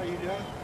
How are you doing?